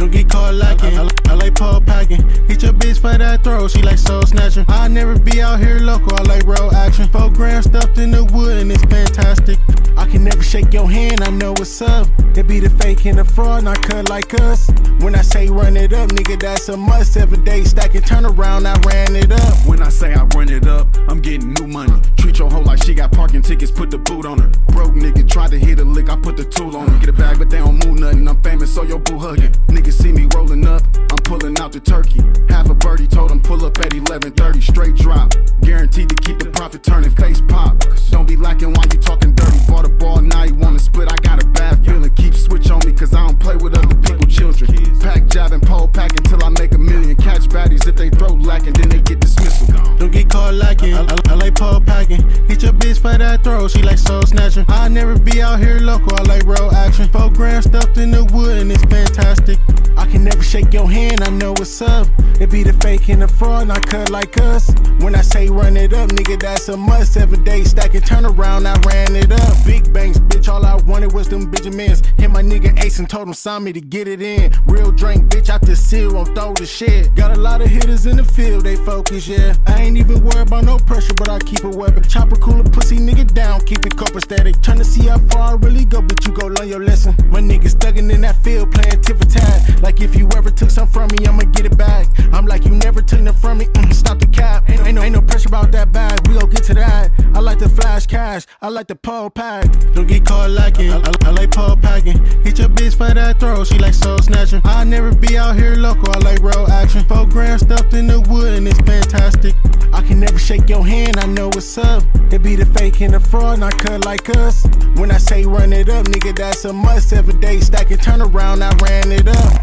Don't get caught lacking. I, I, I like Paul packing. Hit your bitch for that throw, she like soul snatching. I never be out here local, I like road action. Four grand stuffed in the wood and it's fantastic. I can never shake your hand, I know what's up. It be the fake and the fraud, not cut like us. When I say run it up, nigga, that's a must. Every day days stacking, turn around, I ran it up. When I say I run it up, I'm getting new money. Treat your hoe like she got parking tickets, put the boot on her. So your boo hugging. Niggas see me rolling up, I'm pulling out the turkey. Half a birdie told him pull up at 11:30, straight drop. Guaranteed to keep the profit turning, face pop. Don't be lacking while you talking dirty. Bought a ball, now you wanna split. I got a bad feeling. Keep switch on me, cause I don't play with other people, children. Pack jabbing, pole pack until I make a million. Catch baddies if they throw lacking, then they get dismissal. Don't get caught lacking. I, I, I like Paul packing. Hit your bitch for that throw, she like soul snatching. I never be out here local, I like road action. Four grand stuffed in the wood and it's fantastic. I can never shake your hand, I know what's up. It be the fake and the fraud, not cut like us. When I say run it up, nigga, that's a must. Seven days stacking, turn around, I ran it up. Big banks, bitch, all I wanted was them Benjamins. Hit and told him sign me to get it in. Real drink, bitch, out the seal, won't throw the shit. Got a lot of hitters in the field, they focus, yeah. I ain't even worried about no pressure, but I keep it weapon. Chopper cooler, pussy nigga down, keep it copper static. Tryna to see how far I really go, but you go learn your lesson. My niggas thuggin' in that field, playing for tat. Like if you ever took some from me, I'ma get it back. I'm like you never took them from me. Mm, stop the cap. Ain't, ain't, no, ain't no pressure about that bag. We gon' get to that. I like the flash cash. I like the pole pack. Don't get caught lacking. I, I, I like pole like soul snatching. I never be out here local. I like road action. Four grand stuffed in the wood and it's fantastic. I can never shake your hand. I know what's up. It be the fake and the fraud, not cut like us. When I say run it up, nigga, that's a must. Seven days stacking, turn around, I ran it up.